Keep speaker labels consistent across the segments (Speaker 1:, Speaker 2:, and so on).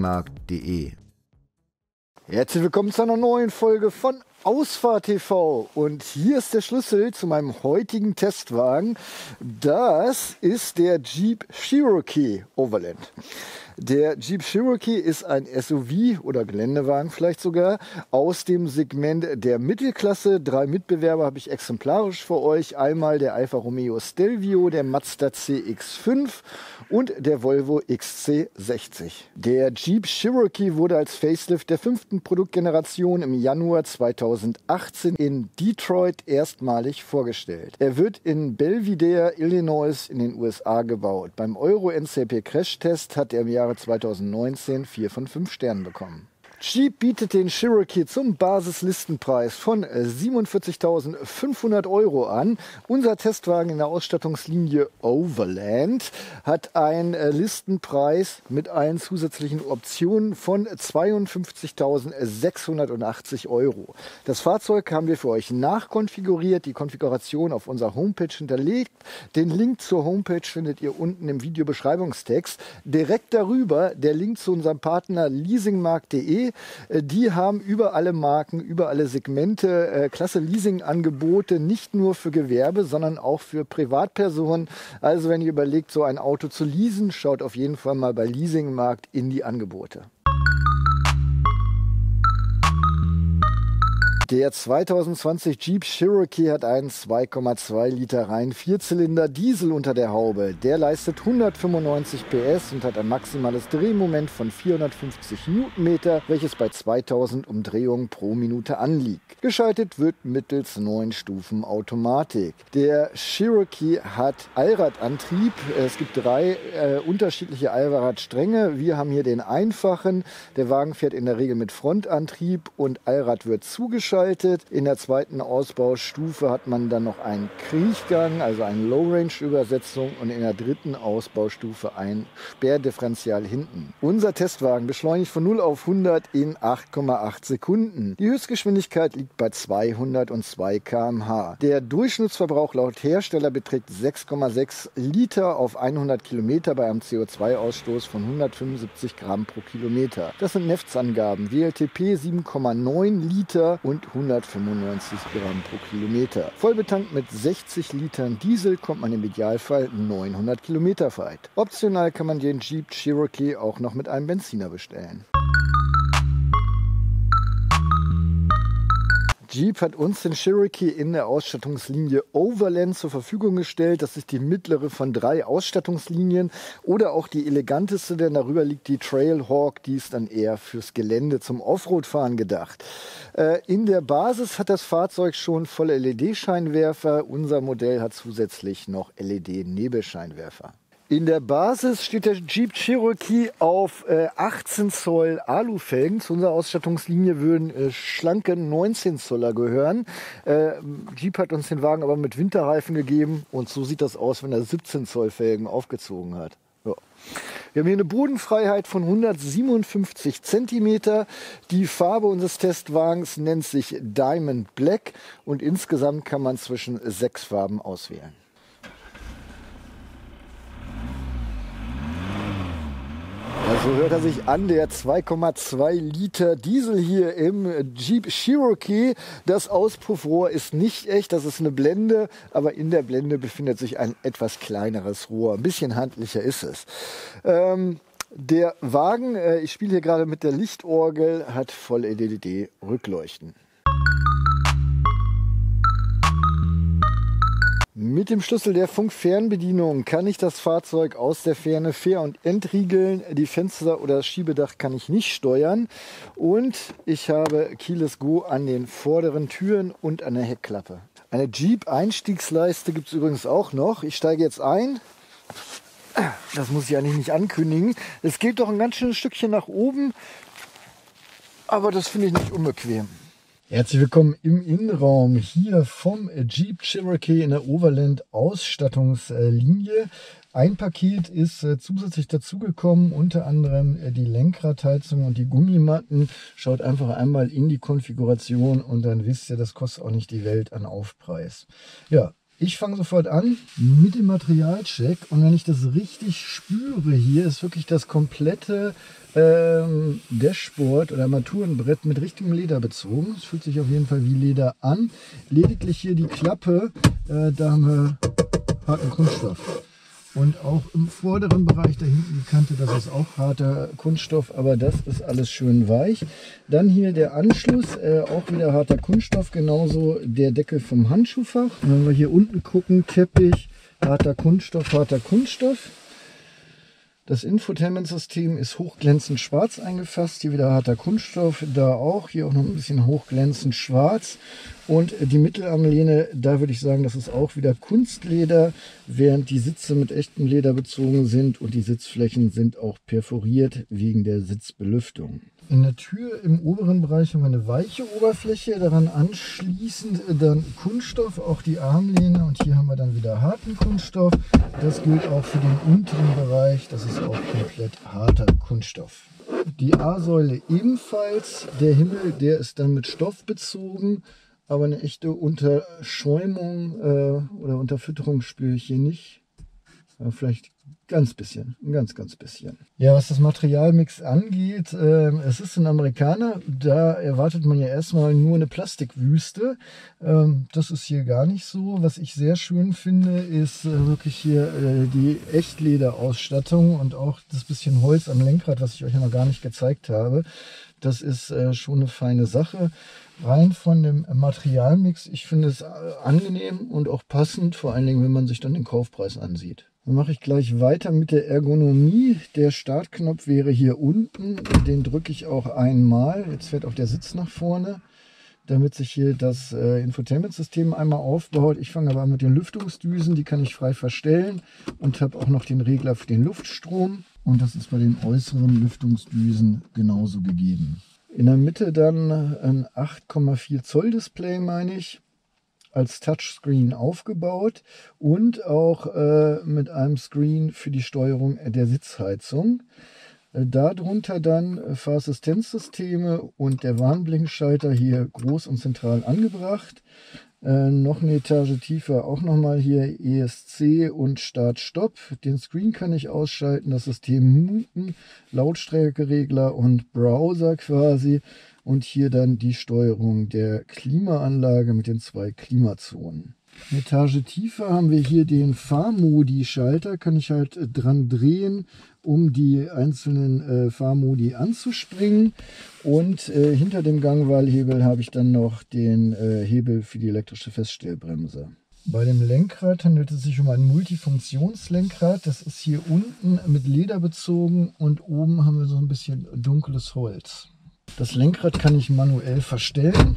Speaker 1: www.leasingmarkt.de. Herzlich willkommen zu einer neuen Folge von Ausfahrt TV und hier ist der Schlüssel zu meinem heutigen Testwagen. Das ist der Jeep Cherokee Overland. Der Jeep Cherokee ist ein SUV oder Geländewagen vielleicht sogar aus dem Segment der Mittelklasse. Drei Mitbewerber habe ich exemplarisch für euch. Einmal der Alfa Romeo Stelvio, der Mazda CX5 und der Volvo XC60. Der Jeep Cherokee wurde als Facelift der fünften Produktgeneration im Januar 2018 in Detroit erstmalig vorgestellt. Er wird in Belvidere, Illinois in den USA gebaut. Beim Euro NCP Crash Test hat er im Jahre 2019 vier von fünf Sternen bekommen. Jeep bietet den Cherokee zum Basislistenpreis von 47.500 Euro an. Unser Testwagen in der Ausstattungslinie Overland hat einen äh, Listenpreis mit allen zusätzlichen Optionen von 52.680 Euro. Das Fahrzeug haben wir für euch nachkonfiguriert, die Konfiguration auf unserer Homepage hinterlegt. Den Link zur Homepage findet ihr unten im Videobeschreibungstext. Direkt darüber der Link zu unserem Partner leasingmarkt.de äh, die haben über alle Marken, über alle Segmente äh, klasse Leasing-Angebote, nicht nur für Gewerbe, sondern auch für Privatpersonen. Also wenn ihr überlegt, so ein Auto zu leasen, schaut auf jeden Fall mal bei Leasingmarkt in die Angebote. Der 2020 Jeep Cherokee hat einen 2,2 Liter rein Vierzylinder Diesel unter der Haube. Der leistet 195 PS und hat ein maximales Drehmoment von 450 Newtonmeter, welches bei 2000 Umdrehungen pro Minute anliegt. Geschaltet wird mittels neun Stufen Automatik. Der Cherokee hat Allradantrieb. Es gibt drei äh, unterschiedliche Allradstränge. Wir haben hier den einfachen. Der Wagen fährt in der Regel mit Frontantrieb und Allrad wird zugeschaltet geschaltet. In der zweiten Ausbaustufe hat man dann noch einen Kriechgang, also eine Low-Range-Übersetzung und in der dritten Ausbaustufe ein Sperrdifferential hinten. Unser Testwagen beschleunigt von 0 auf 100 in 8,8 Sekunden. Die Höchstgeschwindigkeit liegt bei 202 km/h. Der Durchschnittsverbrauch laut Hersteller beträgt 6,6 Liter auf 100 Kilometer bei einem CO2-Ausstoß von 175 Gramm pro Kilometer. Das sind NEFTS-Angaben. WLTP 7,9 Liter und 195 Gramm pro Kilometer. Vollbetankt mit 60 Litern Diesel kommt man im Idealfall 900 Kilometer weit. Optional kann man den Jeep Cherokee auch noch mit einem Benziner bestellen. Jeep hat uns den Cherokee in der Ausstattungslinie Overland zur Verfügung gestellt. Das ist die mittlere von drei Ausstattungslinien oder auch die eleganteste, denn darüber liegt die Trailhawk. Die ist dann eher fürs Gelände zum Offroad-Fahren gedacht. Äh, in der Basis hat das Fahrzeug schon volle LED-Scheinwerfer. Unser Modell hat zusätzlich noch LED-Nebelscheinwerfer. In der Basis steht der Jeep Cherokee auf äh, 18 Zoll Alufelgen. Zu unserer Ausstattungslinie würden äh, schlanke 19 Zoller gehören. Äh, Jeep hat uns den Wagen aber mit Winterreifen gegeben und so sieht das aus, wenn er 17 Zoll Felgen aufgezogen hat. Ja. Wir haben hier eine Bodenfreiheit von 157 Zentimeter. Die Farbe unseres Testwagens nennt sich Diamond Black und insgesamt kann man zwischen sechs Farben auswählen. So hört er sich an, der 2,2 Liter Diesel hier im Jeep Cherokee. Das Auspuffrohr ist nicht echt, das ist eine Blende, aber in der Blende befindet sich ein etwas kleineres Rohr. Ein bisschen handlicher ist es. Ähm, der Wagen, äh, ich spiele hier gerade mit der Lichtorgel, hat voll LED-Rückleuchten. Mit dem Schlüssel der Funkfernbedienung kann ich das Fahrzeug aus der Ferne fair und entriegeln. Die Fenster oder das Schiebedach kann ich nicht steuern. Und ich habe Keyless Go an den vorderen Türen und an der Heckklappe. Eine Jeep-Einstiegsleiste gibt es übrigens auch noch. Ich steige jetzt ein. Das muss ich eigentlich nicht ankündigen. Es geht doch ein ganz schönes Stückchen nach oben. Aber das finde ich nicht unbequem. Herzlich willkommen im Innenraum hier vom Jeep Cherokee in der Overland Ausstattungslinie. Ein Paket ist äh, zusätzlich dazugekommen, unter anderem äh, die Lenkradheizung und die Gummimatten. Schaut einfach einmal in die Konfiguration und dann wisst ihr, das kostet auch nicht die Welt an Aufpreis. Ja, Ich fange sofort an mit dem Materialcheck und wenn ich das richtig spüre, hier ist wirklich das komplette ähm, Dashboard oder Armaturenbrett mit richtigem Leder bezogen. Es fühlt sich auf jeden Fall wie Leder an. Lediglich hier die Klappe, äh, da haben wir harten Kunststoff. Und auch im vorderen Bereich, da hinten die Kante, das ist auch harter Kunststoff, aber das ist alles schön weich. Dann hier der Anschluss, äh, auch wieder harter Kunststoff, genauso der Deckel vom Handschuhfach. Wenn wir hier unten gucken, Teppich, harter Kunststoff, harter Kunststoff. Das Infotainment-System ist hochglänzend schwarz eingefasst. Hier wieder harter Kunststoff, da auch. Hier auch noch ein bisschen hochglänzend schwarz. Und die Mittelarmlehne, da würde ich sagen, das ist auch wieder Kunstleder, während die Sitze mit echtem Leder bezogen sind und die Sitzflächen sind auch perforiert wegen der Sitzbelüftung. In der Tür im oberen Bereich haben wir eine weiche Oberfläche, daran anschließend dann Kunststoff, auch die Armlehne und hier haben wir dann wieder harten Kunststoff. Das gilt auch für den unteren Bereich, das ist auch komplett harter Kunststoff. Die A-Säule ebenfalls, der Himmel, der ist dann mit Stoff bezogen, aber eine echte Unterschäumung äh, oder Unterfütterung spüre ich hier nicht. Ja, vielleicht Ganz bisschen, ein ganz, ganz bisschen. Ja, was das Materialmix angeht, äh, es ist ein Amerikaner, da erwartet man ja erstmal nur eine Plastikwüste. Ähm, das ist hier gar nicht so. Was ich sehr schön finde, ist äh, wirklich hier äh, die Echtlederausstattung und auch das bisschen Holz am Lenkrad, was ich euch noch gar nicht gezeigt habe. Das ist äh, schon eine feine Sache. Rein von dem Materialmix, ich finde es äh, angenehm und auch passend, vor allen Dingen, wenn man sich dann den Kaufpreis ansieht. Dann mache ich gleich weiter mit der Ergonomie. Der Startknopf wäre hier unten. Den drücke ich auch einmal. Jetzt fährt auch der Sitz nach vorne, damit sich hier das äh, Infotainment-System einmal aufbaut. Ich fange aber an mit den Lüftungsdüsen. Die kann ich frei verstellen und habe auch noch den Regler für den Luftstrom. Und das ist bei den äußeren Lüftungsdüsen genauso gegeben. In der Mitte dann ein 8,4 Zoll Display, meine ich als Touchscreen aufgebaut und auch äh, mit einem Screen für die Steuerung der Sitzheizung. Äh, darunter dann äh, Fahrassistenzsysteme und der Warnblinkschalter hier groß und zentral angebracht. Äh, noch eine Etage tiefer auch nochmal hier ESC und Start-Stopp. Den Screen kann ich ausschalten, das System muten, Lautstärkeregler und Browser quasi und hier dann die Steuerung der Klimaanlage mit den zwei Klimazonen. Eine Etage tiefer haben wir hier den Fahrmodi-Schalter, kann ich halt äh, dran drehen, um die einzelnen äh, Fahrmodi anzuspringen. Und äh, hinter dem Gangwahlhebel habe ich dann noch den äh, Hebel für die elektrische Feststellbremse. Bei dem Lenkrad handelt es sich um ein Multifunktionslenkrad. Das ist hier unten mit Leder bezogen und oben haben wir so ein bisschen dunkles Holz. Das Lenkrad kann ich manuell verstellen.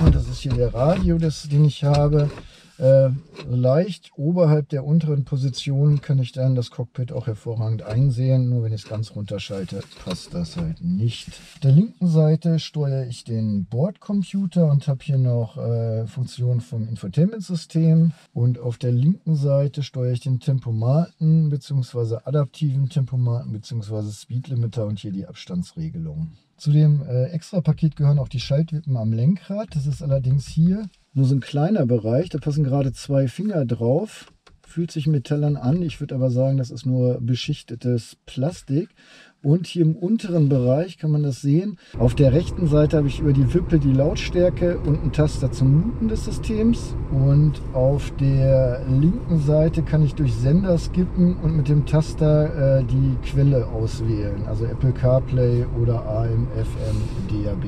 Speaker 1: Und das ist hier der Radio, das, den ich habe. Äh, leicht oberhalb der unteren Position kann ich dann das Cockpit auch hervorragend einsehen. Nur wenn ich es ganz runterschalte, passt das halt nicht. Auf der linken Seite steuere ich den Bordcomputer und habe hier noch äh, Funktionen vom Infotainment-System. Und auf der linken Seite steuere ich den Tempomaten bzw. adaptiven Tempomaten bzw. Speedlimiter und hier die Abstandsregelung. Zu dem äh, Extra-Paket gehören auch die Schaltwippen am Lenkrad. Das ist allerdings hier nur so ein kleiner Bereich, da passen gerade zwei Finger drauf. Fühlt sich metallern an. Ich würde aber sagen, das ist nur beschichtetes Plastik. Und hier im unteren Bereich kann man das sehen. Auf der rechten Seite habe ich über die Wippe die Lautstärke und einen Taster zum Muten des Systems. Und auf der linken Seite kann ich durch Sender skippen und mit dem Taster äh, die Quelle auswählen. Also Apple CarPlay oder AM, FM, DAB.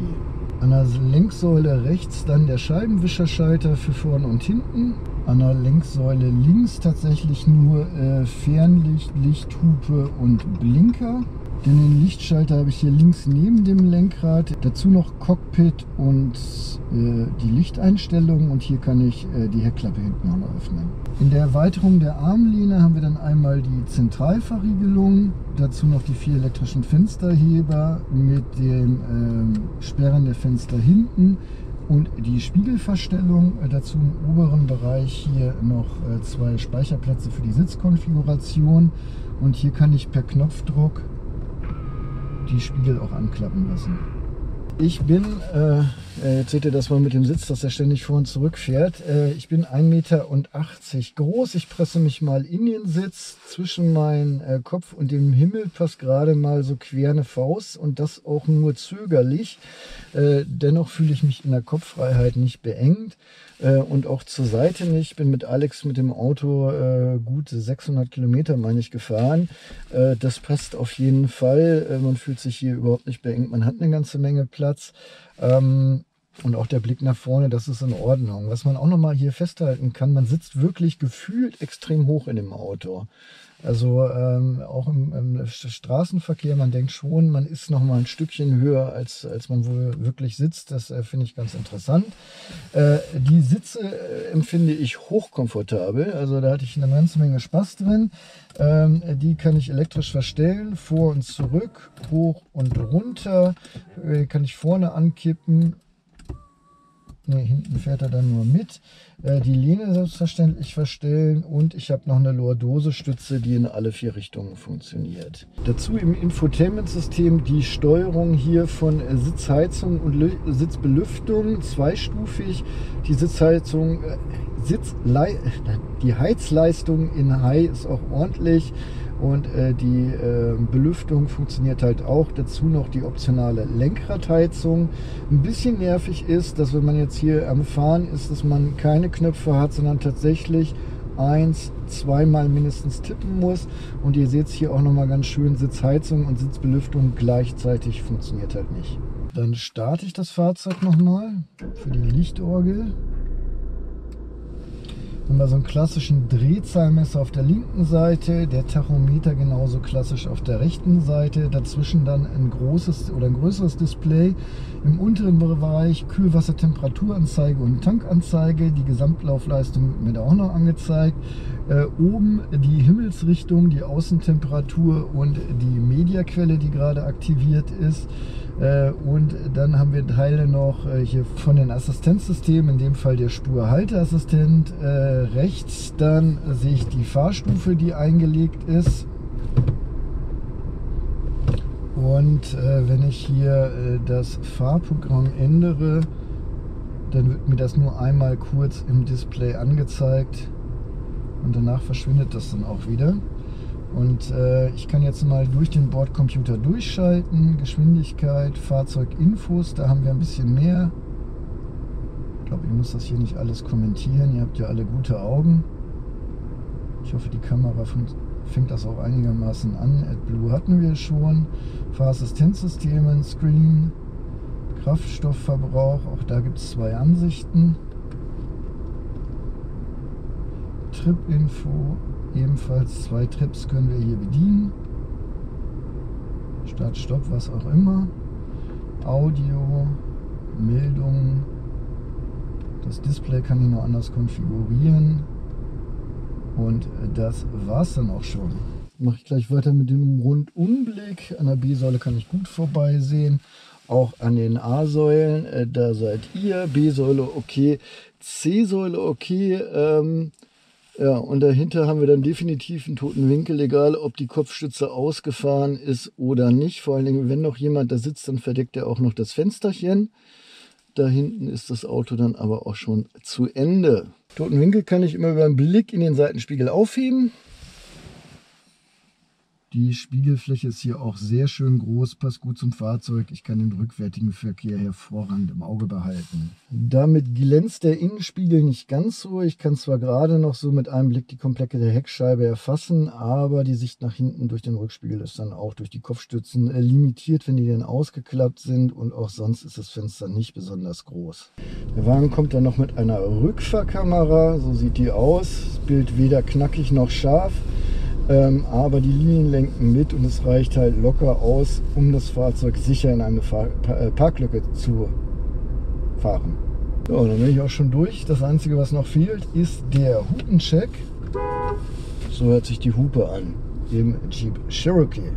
Speaker 1: An der Lenksäule rechts dann der Scheibenwischerschalter für vorne und hinten. An der Lenksäule links tatsächlich nur äh, Fernlicht, Lichthupe und Blinker. Den Lichtschalter habe ich hier links neben dem Lenkrad. Dazu noch Cockpit und äh, die Lichteinstellungen und hier kann ich äh, die Heckklappe hinten noch öffnen. In der Erweiterung der Armlehne haben wir dann einmal die Zentralverriegelung, dazu noch die vier elektrischen Fensterheber mit dem äh, Sperren der Fenster hinten und die Spiegelverstellung. Äh, dazu im oberen Bereich hier noch äh, zwei Speicherplätze für die Sitzkonfiguration und hier kann ich per Knopfdruck die Spiegel auch anklappen lassen. Ich bin, äh, äh, jetzt seht ihr das mal mit dem Sitz, dass er ständig vor und zurück fährt. Äh, ich bin 1,80 Meter groß. Ich presse mich mal in den Sitz. Zwischen meinen äh, Kopf und dem Himmel passt gerade mal so quer eine Faust und das auch nur zögerlich. Äh, dennoch fühle ich mich in der Kopffreiheit nicht beengt äh, und auch zur Seite nicht. Ich bin mit Alex mit dem Auto äh, gut 600 Kilometer, meine ich, gefahren. Äh, das passt auf jeden Fall. Äh, man fühlt sich hier überhaupt nicht beengt. Man hat eine ganze Menge Platz. Ähm, und auch der Blick nach vorne, das ist in Ordnung. Was man auch noch mal hier festhalten kann, man sitzt wirklich gefühlt extrem hoch in dem Auto. Also ähm, auch im, im, Straßenverkehr, man denkt schon, man ist noch mal ein Stückchen höher, als, als man wohl wirklich sitzt. Das äh, finde ich ganz interessant. Äh, die Sitze äh, empfinde ich hochkomfortabel. Also da hatte ich eine ganze Menge Spaß drin. Ähm, die kann ich elektrisch verstellen, vor und zurück, hoch und runter. Äh, kann ich vorne ankippen, Ne, hinten fährt er dann nur mit. Äh, die Lehne selbstverständlich verstellen und ich habe noch eine Lordose-Stütze, die in alle vier Richtungen funktioniert. Dazu im Infotainment-System die Steuerung hier von Sitzheizung und Lü Sitzbelüftung, zweistufig. Die Sitzheizung, äh, Sitzlei die Heizleistung in High ist auch ordentlich und äh, die äh, Belüftung funktioniert halt auch. Dazu noch die optionale Lenkradheizung. Ein bisschen nervig ist, dass wenn man jetzt hier am Fahren ist, dass man keine Knöpfe hat, sondern tatsächlich eins, zweimal mindestens tippen muss. Und ihr seht es hier auch nochmal ganz schön, Sitzheizung und Sitzbelüftung gleichzeitig funktioniert halt nicht. Dann starte ich das Fahrzeug nochmal für die Lichtorgel haben wir so einen klassischen Drehzahlmesser auf der linken Seite, der Tachometer genauso klassisch auf der rechten Seite, dazwischen dann ein großes oder ein größeres Display. Im unteren Bereich Kühlwassertemperaturanzeige und Tankanzeige, die Gesamtlaufleistung wird auch noch angezeigt. Äh, oben die Himmelsrichtung, die Außentemperatur und die Mediaquelle, die gerade aktiviert ist. Äh, und dann haben wir Teile noch äh, hier von den Assistenzsystemen, in dem Fall der Spurhalteassistent. Äh, rechts dann sehe ich die Fahrstufe, die eingelegt ist. Und wenn ich hier das Fahrprogramm ändere, dann wird mir das nur einmal kurz im Display angezeigt und danach verschwindet das dann auch wieder. Und äh, ich kann jetzt mal durch den Bordcomputer durchschalten. Geschwindigkeit, Fahrzeuginfos, da haben wir ein bisschen mehr. Ich glaube, ich muss das hier nicht alles kommentieren. Ihr habt ja alle gute Augen. Ich hoffe, die Kamera fängt das auch einigermaßen an. AdBlue hatten wir schon. Fahrassistenzsysteme, Screen, Kraftstoffverbrauch, auch da gibt es zwei Ansichten. Trip-Info, Ebenfalls zwei Trips können wir hier bedienen. Start, Stopp, was auch immer. Audio, Meldungen. Das Display kann ich noch anders konfigurieren. Und das war es dann auch schon. Mache ich gleich weiter mit dem Rundumblick. An der B-Säule kann ich gut vorbeisehen. Auch an den A-Säulen, äh, da seid ihr. B-Säule okay, C-Säule okay. Ähm, ja, und dahinter haben wir dann definitiv einen toten Winkel, egal ob die Kopfstütze ausgefahren ist oder nicht. Vor allen Dingen, wenn noch jemand da sitzt, dann verdeckt er auch noch das Fensterchen. Da hinten ist das Auto dann aber auch schon zu Ende. Toten Winkel kann ich immer über einen Blick in den Seitenspiegel aufheben. Die Spiegelfläche ist hier auch sehr schön groß, passt gut zum Fahrzeug. Ich kann den rückwärtigen Verkehr hervorragend im Auge behalten. Damit glänzt der Innenspiegel nicht ganz so. Ich kann zwar gerade noch so mit einem Blick die komplette Heckscheibe erfassen, aber die Sicht nach hinten durch den Rückspiegel ist dann auch durch die Kopfstützen äh, limitiert, wenn die dann ausgeklappt sind und auch sonst ist das Fenster nicht besonders groß. Der Wagen kommt dann noch mit einer Rückfahrkamera, so sieht die aus. Das Bild weder knackig noch scharf. Ähm, aber die Linien lenken mit und es reicht halt locker aus, um das Fahrzeug sicher in eine Fahr äh, Parklücke zu fahren. So, dann bin ich auch schon durch. Das Einzige, was noch fehlt, ist der Hupencheck. So hört sich die Hupe an im Jeep Cherokee.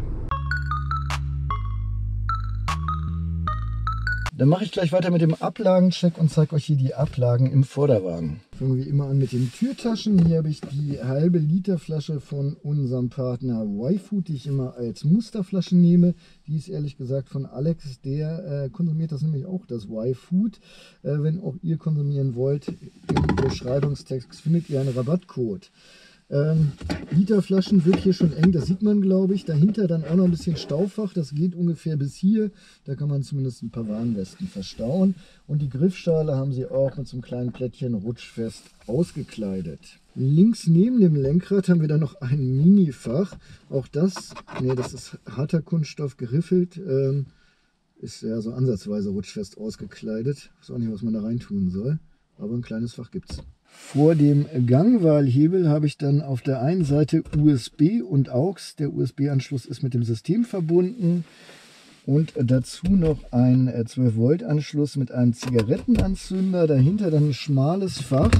Speaker 1: Dann mache ich gleich weiter mit dem Ablagencheck und zeige euch hier die Ablagen im Vorderwagen. Fangen wir immer an mit den Türtaschen. Hier habe ich die halbe Liter Flasche von unserem Partner Y-Food, die ich immer als Musterflasche nehme. Die ist ehrlich gesagt von Alex. Der äh, konsumiert das nämlich auch, das Y-Food. Äh, wenn auch ihr konsumieren wollt, im Beschreibungstext findet ihr einen Rabattcode. Ähm, Literflaschen wird hier schon eng, das sieht man glaube ich. Dahinter dann auch noch ein bisschen Staufach, das geht ungefähr bis hier. Da kann man zumindest ein paar Warnwesten verstauen. Und die Griffschale haben sie auch mit so einem kleinen Plättchen rutschfest ausgekleidet. Links neben dem Lenkrad haben wir dann noch ein Minifach. Auch das, nee, das ist harter Kunststoff geriffelt. Ähm, ist ja so ansatzweise rutschfest ausgekleidet. Ich weiß auch nicht, was man da rein tun soll. Aber ein kleines Fach gibt es. Vor dem Gangwahlhebel habe ich dann auf der einen Seite USB und AUX. Der USB-Anschluss ist mit dem System verbunden. Und dazu noch ein 12 äh, mit einem Zigarettenanzünder. Dahinter dann ein schmales Fach,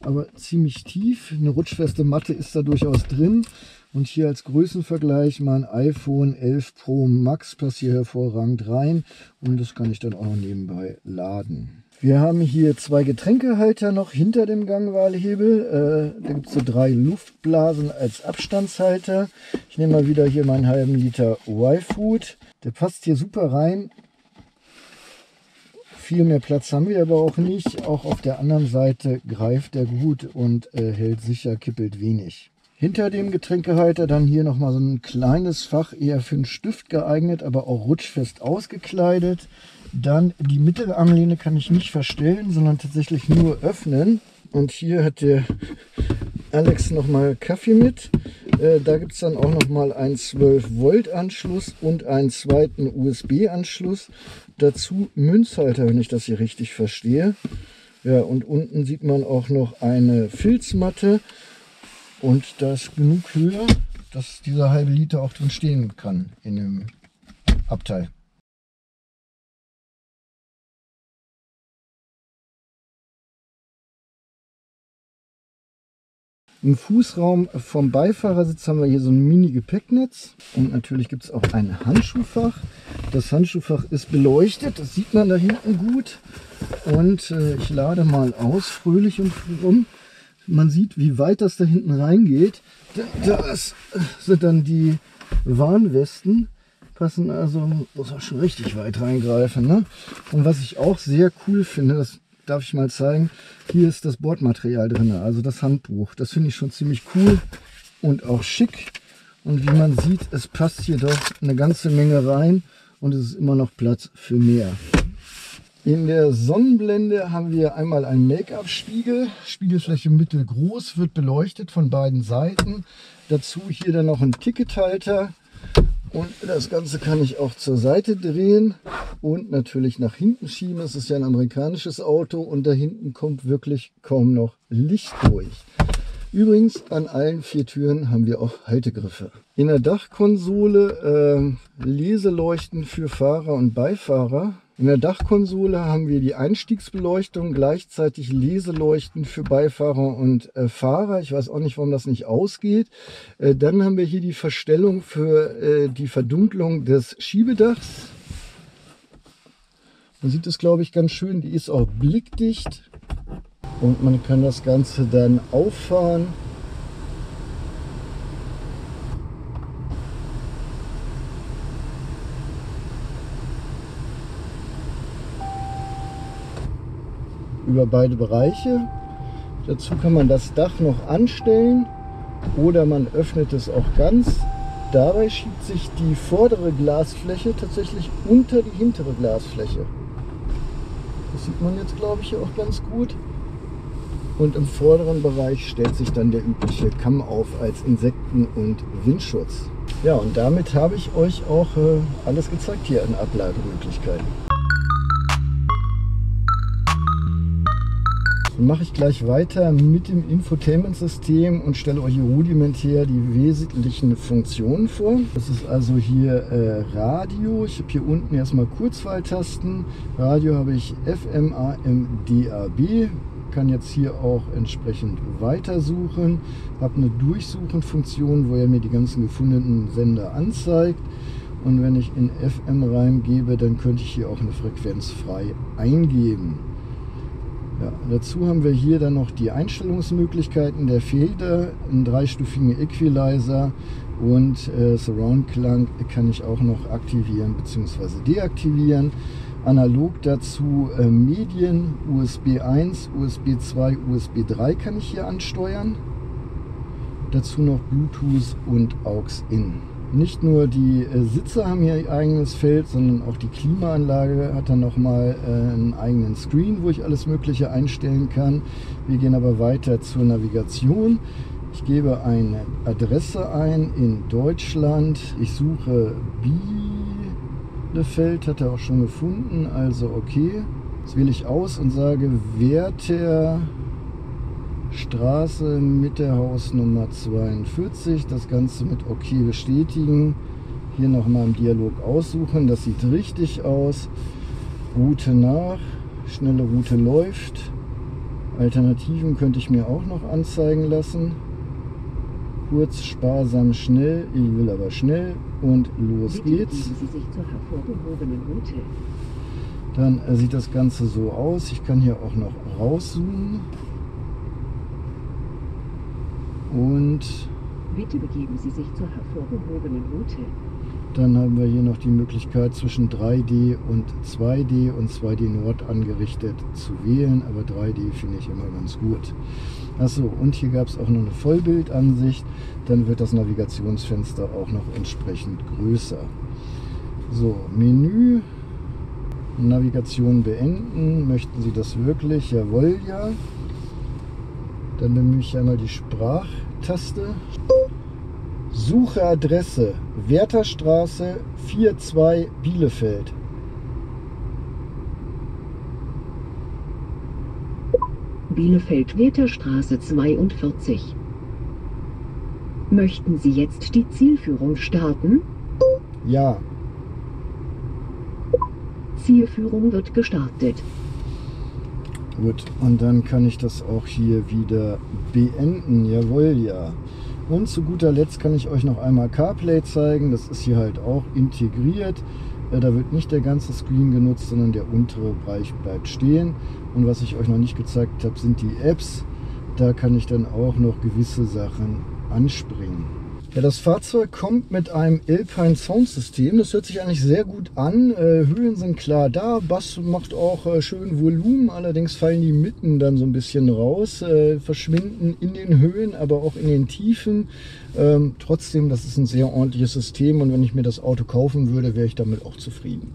Speaker 1: aber ziemlich tief. Eine rutschfeste Matte ist da durchaus drin. Und hier als Größenvergleich mein iPhone 11 Pro Max passt hier hervorragend rein. Und das kann ich dann auch nebenbei laden. Wir haben hier zwei Getränkehalter noch hinter dem Gangwahlhebel. Äh, da gibt es so drei Luftblasen als Abstandshalter. Ich nehme mal wieder hier meinen halben Liter Y-Food. Der passt hier super rein. Viel mehr Platz haben wir aber auch nicht. Auch auf der anderen Seite greift er gut und äh, hält sicher, kippelt wenig. Hinter dem Getränkehalter dann hier nochmal so ein kleines Fach, eher für einen Stift geeignet, aber auch rutschfest ausgekleidet. Dann die Mittelarmlehne kann ich nicht verstellen, sondern tatsächlich nur öffnen. Und hier hat der Alex nochmal Kaffee mit. Äh, da gibt es dann auch nochmal einen 12 Volt Anschluss und einen zweiten USB Anschluss. Dazu Münzhalter, wenn ich das hier richtig verstehe. Ja, und unten sieht man auch noch eine Filzmatte. Und das ist genug Höhe, dass dieser halbe Liter auch drin stehen kann in dem Abteil. Im Fußraum vom Beifahrersitz haben wir hier so ein Mini-Gepäcknetz und natürlich gibt es auch ein Handschuhfach. Das Handschuhfach ist beleuchtet, das sieht man da hinten gut. Und äh, ich lade mal aus, fröhlich und rum. Man sieht, wie weit das da hinten reingeht. Das sind dann die Warnwesten. Passen also, muss man schon richtig weit reingreifen. Ne? Und was ich auch sehr cool finde, das darf ich mal zeigen. Hier ist das Bordmaterial drin, also das Handbuch. Das finde ich schon ziemlich cool und auch schick. Und wie man sieht, es passt hier doch eine ganze Menge rein und es ist immer noch Platz für mehr. In der Sonnenblende haben wir einmal einen Make-up-Spiegel, Spiegelfläche mittelgroß, wird beleuchtet von beiden Seiten. Dazu hier dann noch ein Tickethalter und das Ganze kann ich auch zur Seite drehen und natürlich nach hinten schieben. Es ist ja ein amerikanisches Auto und da hinten kommt wirklich kaum noch Licht durch. Übrigens, an allen vier Türen haben wir auch Haltegriffe. In der Dachkonsole äh, Leseleuchten für Fahrer und Beifahrer. In der Dachkonsole haben wir die Einstiegsbeleuchtung, gleichzeitig Leseleuchten für Beifahrer und äh, Fahrer. Ich weiß auch nicht, warum das nicht ausgeht. Äh, dann haben wir hier die Verstellung für äh, die Verdunklung des Schiebedachs. Man sieht es, glaube ich, ganz schön. Die ist auch blickdicht und man kann das Ganze dann auffahren. Über beide Bereiche. Dazu kann man das Dach noch anstellen oder man öffnet es auch ganz. Dabei schiebt sich die vordere Glasfläche tatsächlich unter die hintere Glasfläche. Das sieht man jetzt glaube ich auch ganz gut. Und im vorderen Bereich stellt sich dann der übliche Kamm auf als Insekten- und Windschutz. Ja, und damit habe ich euch auch äh, alles gezeigt hier an Ablagemöglichkeiten. Dann mache ich gleich weiter mit dem Infotainment-System und stelle euch rudimentär die wesentlichen Funktionen vor. Das ist also hier äh, Radio. Ich habe hier unten erstmal Kurzwahltasten. Radio habe ich FM, AM, DAB kann jetzt hier auch entsprechend weitersuchen, habe eine Durchsuchenfunktion, wo er mir die ganzen gefundenen Sender anzeigt. Und wenn ich in FM reingebe, dann könnte ich hier auch eine Frequenz frei eingeben. Ja, dazu haben wir hier dann noch die Einstellungsmöglichkeiten der Feder, einen dreistufigen Equalizer und äh, Surround Klang kann ich auch noch aktivieren bzw. deaktivieren. Analog dazu äh, Medien, USB 1, USB 2, USB 3 kann ich hier ansteuern. Dazu noch Bluetooth und AUX in. Nicht nur die äh, Sitze haben hier ihr eigenes Feld, sondern auch die Klimaanlage hat dann nochmal äh, einen eigenen Screen, wo ich alles Mögliche einstellen kann. Wir gehen aber weiter zur Navigation. Ich gebe eine Adresse ein in Deutschland. Ich suche Bielefeld, hat er auch schon gefunden, also okay. Das wähle ich aus und sage Werther Straße mit der Hausnummer 42. Das Ganze mit OK bestätigen. Hier nochmal im Dialog aussuchen. Das sieht richtig aus. Route nach. Schnelle Route läuft. Alternativen könnte ich mir auch noch anzeigen lassen. Kurz, sparsam, schnell. Ich will aber schnell. Und los geht's. Dann sieht das Ganze so aus. Ich kann hier auch noch rauszoomen. Und
Speaker 2: Bitte begeben Sie sich zur hervorgehobenen Route.
Speaker 1: Dann haben wir hier noch die Möglichkeit zwischen 3D und 2D und 2D Nord angerichtet zu wählen, aber 3D finde ich immer ganz gut. Achso, und hier gab es auch noch eine Vollbildansicht, dann wird das Navigationsfenster auch noch entsprechend größer. So, Menü, Navigation beenden, möchten Sie das wirklich? Jawohl, ja. Dann nehme ich einmal die Sprachtaste. Suche Adresse Wertherstraße 42 Bielefeld.
Speaker 2: Bielefeld Wertherstraße 42. Möchten Sie jetzt die Zielführung starten?
Speaker 1: Ja.
Speaker 2: Zielführung wird gestartet.
Speaker 1: Gut, und dann kann ich das auch hier wieder beenden. Jawohl, ja. Und zu guter Letzt kann ich euch noch einmal CarPlay zeigen. Das ist hier halt auch integriert. Äh, da wird nicht der ganze Screen genutzt, sondern der untere Bereich bleibt stehen. Und was ich euch noch nicht gezeigt habe, sind die Apps. Da kann ich dann auch noch gewisse Sachen anspringen. Ja, das Fahrzeug kommt mit einem Alpine Soundsystem. Das hört sich eigentlich sehr gut an. Äh, Höhen sind klar da. Bass macht auch äh, schön Volumen. Allerdings fallen die Mitten dann so ein bisschen raus, äh, verschwinden in den Höhen, aber auch in den Tiefen. Ähm, trotzdem, das ist ein sehr ordentliches System und wenn ich mir das Auto kaufen würde, wäre ich damit auch zufrieden.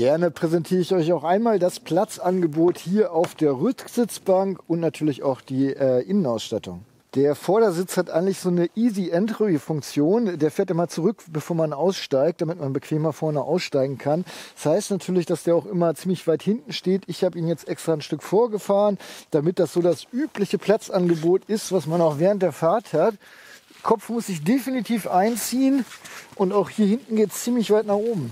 Speaker 1: Gerne präsentiere ich euch auch einmal das Platzangebot hier auf der Rücksitzbank und natürlich auch die äh, Innenausstattung. Der Vordersitz hat eigentlich so eine Easy Entry Funktion. Der fährt immer zurück, bevor man aussteigt, damit man bequemer vorne aussteigen kann. Das heißt natürlich, dass der auch immer ziemlich weit hinten steht. Ich habe ihn jetzt extra ein Stück vorgefahren, damit das so das übliche Platzangebot ist, was man auch während der Fahrt hat. Kopf muss sich definitiv einziehen und auch hier hinten geht es ziemlich weit nach oben.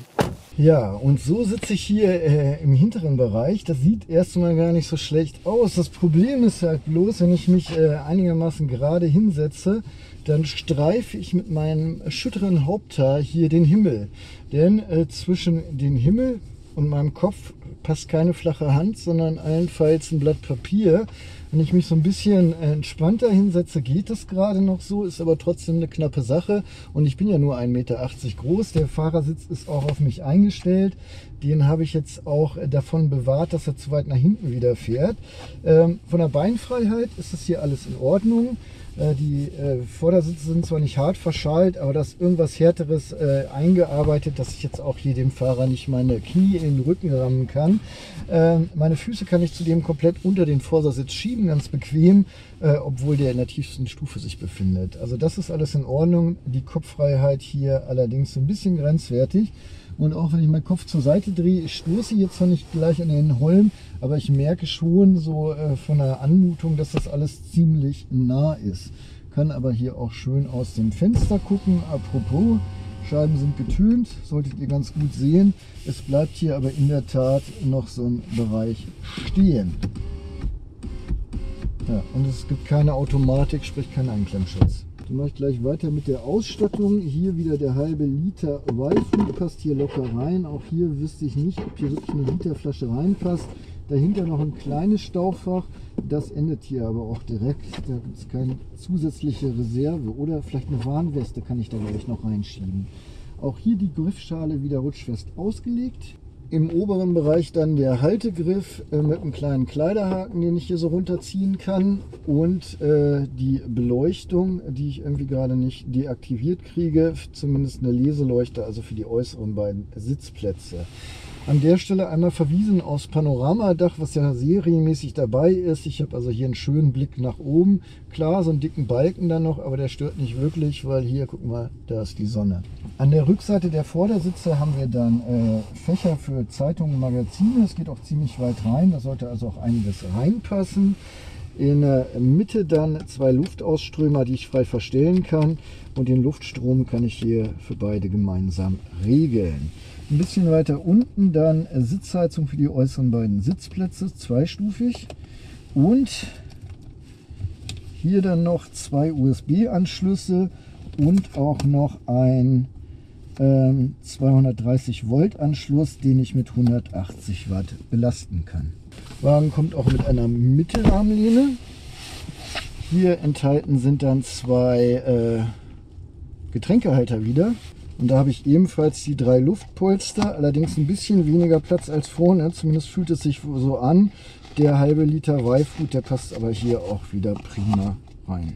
Speaker 1: Ja, und so sitze ich hier äh, im hinteren Bereich. Das sieht erstmal gar nicht so schlecht aus. Das Problem ist halt bloß, wenn ich mich äh, einigermaßen gerade hinsetze, dann streife ich mit meinem schütteren Haupthaar hier den Himmel. Denn äh, zwischen den Himmel und meinem Kopf passt keine flache Hand, sondern allenfalls ein Blatt Papier. Wenn ich mich so ein bisschen entspannter hinsetze, geht das gerade noch so, ist aber trotzdem eine knappe Sache. Und ich bin ja nur 1,80 Meter groß. Der Fahrersitz ist auch auf mich eingestellt. Den habe ich jetzt auch davon bewahrt, dass er zu weit nach hinten wieder fährt. Ähm, von der Beinfreiheit ist das hier alles in Ordnung. Äh, die äh, Vordersitze sind zwar nicht hart verschalt, aber da ist irgendwas Härteres äh, eingearbeitet, dass ich jetzt auch hier dem Fahrer nicht meine Knie in den Rücken rammen kann. Ähm, meine Füße kann ich zudem komplett unter den Vorsatz schieben, ganz bequem, obwohl der in der tiefsten Stufe sich befindet. Also das ist alles in Ordnung. Die Kopffreiheit hier allerdings ein bisschen grenzwertig. Und auch wenn ich meinen Kopf zur Seite drehe, ich stoße jetzt zwar nicht gleich an den Holm, aber ich merke schon so äh, von der Anmutung, dass das alles ziemlich nah ist. Kann aber hier auch schön aus dem Fenster gucken. Apropos, Scheiben sind getönt, solltet ihr ganz gut sehen. Es bleibt hier aber in der Tat noch so ein Bereich stehen. Ja, und es gibt keine Automatik, sprich keinen Einklemmschutz. Dann mache ich gleich weiter mit der Ausstattung. Hier wieder der halbe Liter Weifen passt hier locker rein. Auch hier wüsste ich nicht, ob hier wirklich eine Literflasche reinpasst. Dahinter noch ein kleines Staufach. Das endet hier aber auch direkt. Da gibt es keine zusätzliche Reserve. Oder vielleicht eine Warnweste kann ich da gleich noch reinschieben. Auch hier die Griffschale wieder rutschfest ausgelegt. Im oberen Bereich dann der Haltegriff äh, mit einem kleinen Kleiderhaken, den ich hier so runterziehen kann. Und äh, die Beleuchtung, die ich irgendwie gerade nicht deaktiviert kriege. Zumindest eine Leseleuchte, also für die äußeren beiden Sitzplätze. An der Stelle einmal verwiesen aufs Panoramadach, was ja serienmäßig dabei ist. Ich habe also hier einen schönen Blick nach oben. Klar, so einen dicken Balken dann noch, aber der stört nicht wirklich, weil hier, guck mal, da ist die Sonne. An der Rückseite der Vordersitze haben wir dann äh, Fächer für Zeitungen und Magazine. Es geht auch ziemlich weit rein, da sollte also auch einiges reinpassen. In der Mitte dann zwei Luftausströmer, die ich frei verstellen kann. Und den Luftstrom kann ich hier für beide gemeinsam regeln. Ein bisschen weiter unten dann Sitzheizung für die äußeren beiden Sitzplätze, zweistufig. Und hier dann noch zwei USB-Anschlüsse und auch noch ein ähm, 230 Volt Anschluss, den ich mit 180 Watt belasten kann. Wagen kommt auch mit einer Mittelarmlehne. Hier enthalten sind dann zwei äh, Getränkehalter wieder. Und da habe ich ebenfalls die drei Luftpolster, allerdings ein bisschen weniger Platz als vorne. Zumindest fühlt es sich so an. Der halbe Liter Weifgut, der passt aber hier auch wieder prima rein.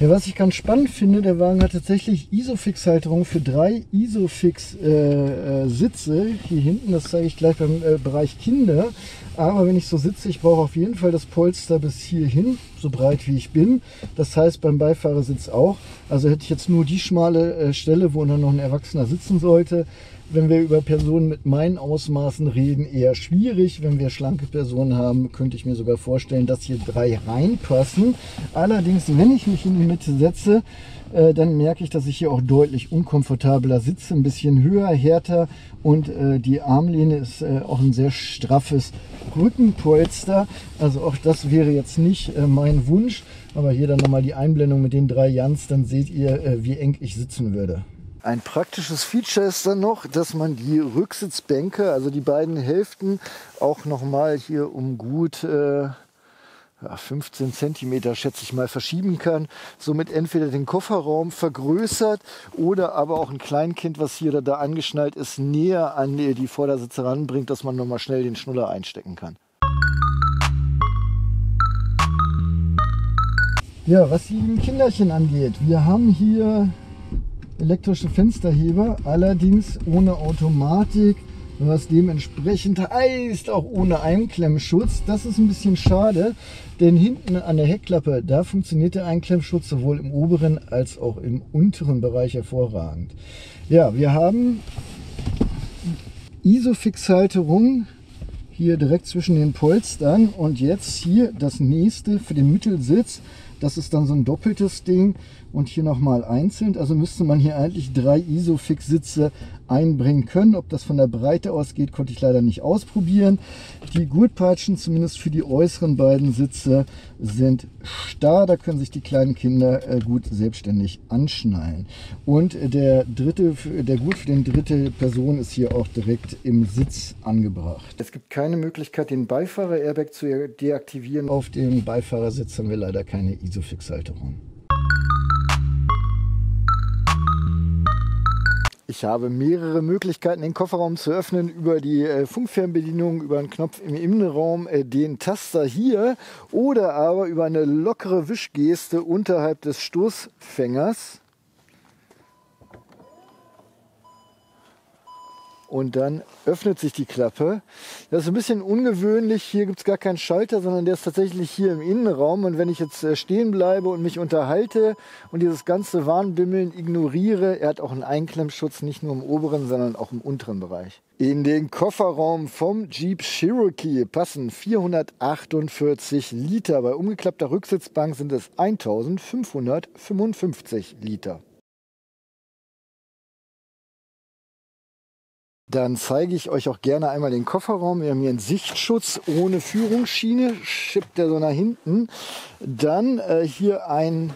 Speaker 1: Ja, was ich ganz spannend finde, der Wagen hat tatsächlich Isofix-Halterung für drei Isofix-Sitze. Äh, äh, hier hinten, das zeige ich gleich beim äh, Bereich Kinder. Aber wenn ich so sitze, ich brauche auf jeden Fall das Polster bis hierhin, so breit wie ich bin. Das heißt beim Beifahrersitz auch. Also hätte ich jetzt nur die schmale äh, Stelle, wo dann noch ein Erwachsener sitzen sollte, wenn wir über Personen mit meinen Ausmaßen reden, eher schwierig. Wenn wir schlanke Personen haben, könnte ich mir sogar vorstellen, dass hier drei reinpassen. Allerdings, wenn ich mich in die Mitte setze, äh, dann merke ich, dass ich hier auch deutlich unkomfortabler sitze, ein bisschen höher, härter und äh, die Armlehne ist äh, auch ein sehr straffes Rückenpolster. Also auch das wäre jetzt nicht äh, mein Wunsch, aber hier dann nochmal die Einblendung mit den drei Jans, dann seht ihr, äh, wie eng ich sitzen würde. Ein praktisches Feature ist dann noch, dass man die Rücksitzbänke, also die beiden Hälften, auch nochmal hier um gut äh, 15 cm, schätze ich mal, verschieben kann. Somit entweder den Kofferraum vergrößert oder aber auch ein Kleinkind, was hier oder da angeschnallt ist, näher an die Vordersitze ranbringt, dass man nochmal schnell den Schnuller einstecken kann. Ja, was die Kinderchen angeht, wir haben hier elektrische Fensterheber, allerdings ohne Automatik, was dementsprechend heißt auch ohne Einklemmschutz. Das ist ein bisschen schade, denn hinten an der Heckklappe, da funktioniert der Einklemmschutz sowohl im oberen als auch im unteren Bereich hervorragend. Ja, wir haben Isofix-Halterung hier direkt zwischen den Polstern und jetzt hier das nächste für den Mittelsitz. Das ist dann so ein doppeltes Ding und hier nochmal einzeln. Also müsste man hier eigentlich drei Isofix-Sitze einbringen können. Ob das von der Breite ausgeht, konnte ich leider nicht ausprobieren. Die Gurtpeitschen, zumindest für die äußeren beiden Sitze, sind starr. Da können sich die kleinen Kinder äh, gut selbstständig anschnallen. Und der dritte, der Gurt für den dritte Person ist hier auch direkt im Sitz angebracht. Es gibt keine Möglichkeit, den Beifahrer-Airbag zu deaktivieren. Auf dem Beifahrersitz haben wir leider keine Isofix-Halterung. Ich habe mehrere Möglichkeiten, den Kofferraum zu öffnen über die äh, Funkfernbedienung, über einen Knopf im Innenraum, äh, den Taster hier oder aber über eine lockere Wischgeste unterhalb des Stoßfängers. Und dann öffnet sich die Klappe. Das ist ein bisschen ungewöhnlich. Hier gibt es gar keinen Schalter, sondern der ist tatsächlich hier im Innenraum. Und wenn ich jetzt äh, stehen bleibe und mich unterhalte und dieses ganze Warnbimmeln ignoriere, er hat auch einen Einklemmschutz, nicht nur im oberen, sondern auch im unteren Bereich. In den Kofferraum vom Jeep Cherokee passen 448 Liter. Bei umgeklappter Rücksitzbank sind es 1555 Liter. Dann zeige ich euch auch gerne einmal den Kofferraum. Wir haben hier einen Sichtschutz ohne Führungsschiene, schippt der so nach hinten. Dann äh, hier ein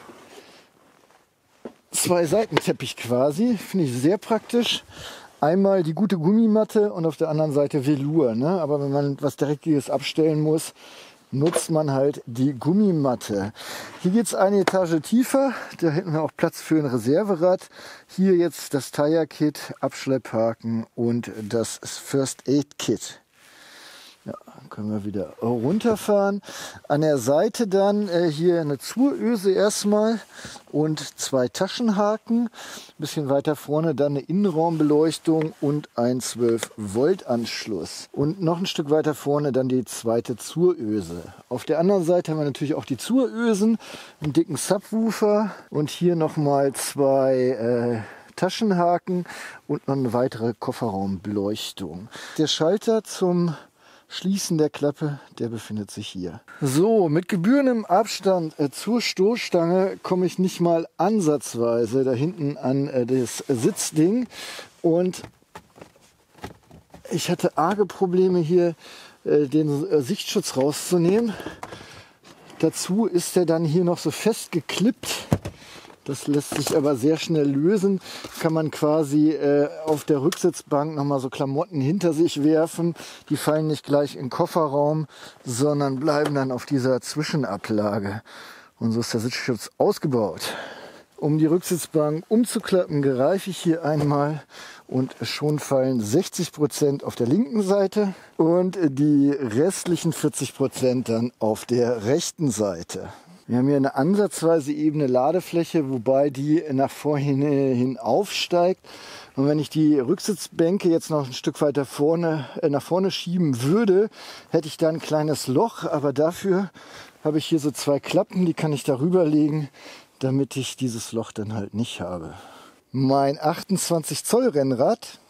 Speaker 1: zwei Seitenteppich quasi. Finde ich sehr praktisch. Einmal die gute Gummimatte und auf der anderen Seite Velour. Ne? Aber wenn man was Dreckiges abstellen muss, nutzt man halt die Gummimatte. Hier geht es eine Etage tiefer. Da hätten wir auch Platz für ein Reserverad. Hier jetzt das Tire Kit, Abschlepphaken und das First Aid Kit. Können wir wieder runterfahren. An der Seite dann äh, hier eine Zuröse erstmal und zwei Taschenhaken. Ein bisschen weiter vorne dann eine Innenraumbeleuchtung und ein 12 Volt Anschluss. Und noch ein Stück weiter vorne dann die zweite Zuröse. Auf der anderen Seite haben wir natürlich auch die Zurösen, einen dicken Subwoofer und hier nochmal zwei äh, Taschenhaken und noch eine weitere Kofferraumbeleuchtung. Der Schalter zum Schließen der Klappe, der befindet sich hier. So, mit gebührendem Abstand äh, zur Stoßstange komme ich nicht mal ansatzweise da hinten an äh, das Sitzding. Und ich hatte arge Probleme hier, äh, den äh, Sichtschutz rauszunehmen. Dazu ist er dann hier noch so festgeklippt das lässt sich aber sehr schnell lösen. Kann man quasi äh, auf der Rücksitzbank nochmal so Klamotten hinter sich werfen. Die fallen nicht gleich in den Kofferraum, sondern bleiben dann auf dieser Zwischenablage. Und so ist der Sitzschutz ausgebaut. Um die Rücksitzbank umzuklappen, greife ich hier einmal und schon fallen 60 Prozent auf der linken Seite und die restlichen 40 Prozent dann auf der rechten Seite. Wir haben hier eine ansatzweise ebene Ladefläche, wobei die nach vorhin hin aufsteigt. Und wenn ich die Rücksitzbänke jetzt noch ein Stück weiter vorne, äh, nach vorne schieben würde, hätte ich da ein kleines Loch. Aber dafür habe ich hier so zwei Klappen, die kann ich darüber legen, damit ich dieses Loch dann halt nicht habe. Mein 28 Zoll Rennrad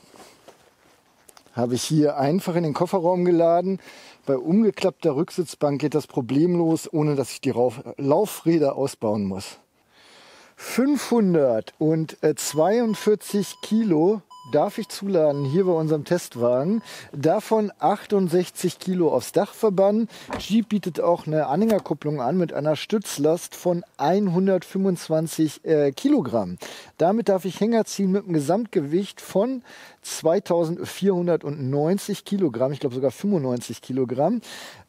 Speaker 1: habe ich hier einfach in den Kofferraum geladen. Bei umgeklappter Rücksitzbank geht das problemlos, ohne dass ich die Laufräder ausbauen muss. 542 Kilo darf ich zuladen hier bei unserem Testwagen. Davon 68 Kilo aufs Dach verbannen. Jeep bietet auch eine Anhängerkupplung an mit einer Stützlast von 125 äh, Kilogramm. Damit darf ich Hänger ziehen mit einem Gesamtgewicht von 2490 Kilogramm, ich glaube sogar 95 Kilogramm,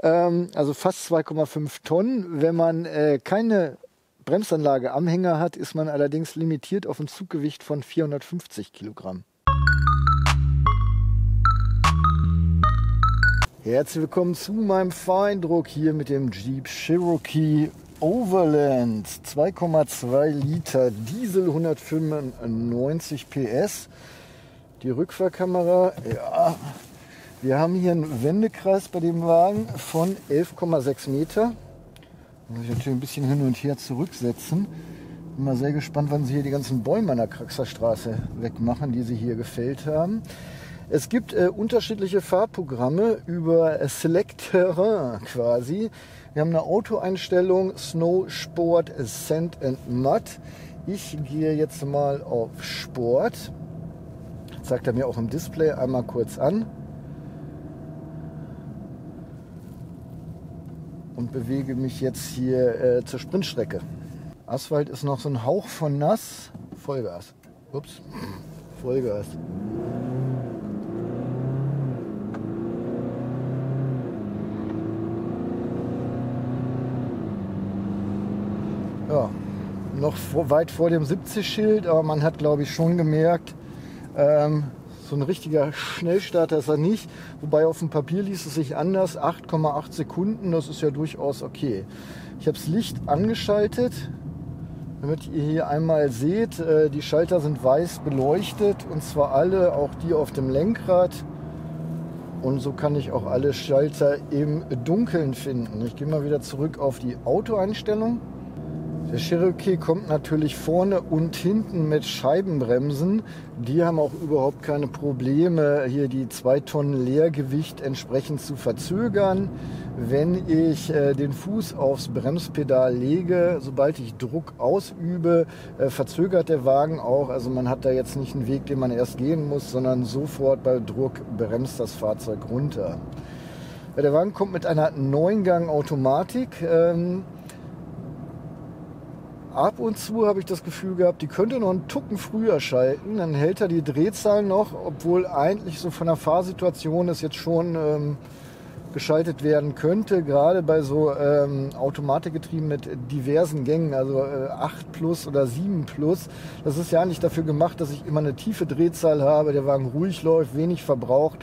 Speaker 1: ähm, also fast 2,5 Tonnen. Wenn man äh, keine Bremsanlage am Hänger hat, ist man allerdings limitiert auf ein Zuggewicht von 450 Kilogramm. Herzlich willkommen zu meinem Fahreindruck hier mit dem Jeep Cherokee Overland. 2,2 Liter Diesel, 195 PS. Die Rückfahrkamera, ja. Wir haben hier einen Wendekreis bei dem Wagen von 11,6 Meter. Muss ich natürlich ein bisschen hin und her zurücksetzen. Bin mal sehr gespannt, wann sie hier die ganzen Bäume an der Kraxerstraße wegmachen, die sie hier gefällt haben. Es gibt äh, unterschiedliche Fahrprogramme über Select Terrain quasi. Wir haben eine Autoeinstellung Snow, Sport, Sand and Mud. Ich gehe jetzt mal auf Sport. Zeigt er mir auch im Display einmal kurz an. Und bewege mich jetzt hier äh, zur Sprintstrecke. Asphalt ist noch so ein Hauch von nass. Vollgas. Ups. Vollgas. ja, noch vor, weit vor dem 70-Schild, aber man hat, glaube ich, schon gemerkt, ähm, so ein richtiger Schnellstarter ist er nicht. Wobei auf dem Papier liest es sich anders. 8,8 Sekunden, das ist ja durchaus okay. Ich habe das Licht angeschaltet, damit ihr hier einmal seht, äh, die Schalter sind weiß beleuchtet und zwar alle, auch die auf dem Lenkrad. Und so kann ich auch alle Schalter im Dunkeln finden. Ich gehe mal wieder zurück auf die Autoeinstellung. Der Cherokee kommt natürlich vorne und hinten mit Scheibenbremsen. Die haben auch überhaupt keine Probleme, hier die 2 Tonnen Leergewicht entsprechend zu verzögern. Wenn ich äh, den Fuß aufs Bremspedal lege, sobald ich Druck ausübe, äh, verzögert der Wagen auch. Also man hat da jetzt nicht einen Weg, den man erst gehen muss, sondern sofort bei Druck bremst das Fahrzeug runter. Der Wagen kommt mit einer 9-Gang-Automatik. Ähm, ab und zu habe ich das Gefühl gehabt, die könnte noch einen Tucken früher schalten. Dann hält er die Drehzahl noch, obwohl eigentlich so von der Fahrsituation es jetzt schon ähm, geschaltet werden könnte, gerade bei so ähm, Automatikgetrieben mit diversen Gängen, also äh, 8 plus oder 7 plus. Das ist ja nicht dafür gemacht, dass ich immer eine tiefe Drehzahl habe, der Wagen ruhig läuft, wenig verbraucht.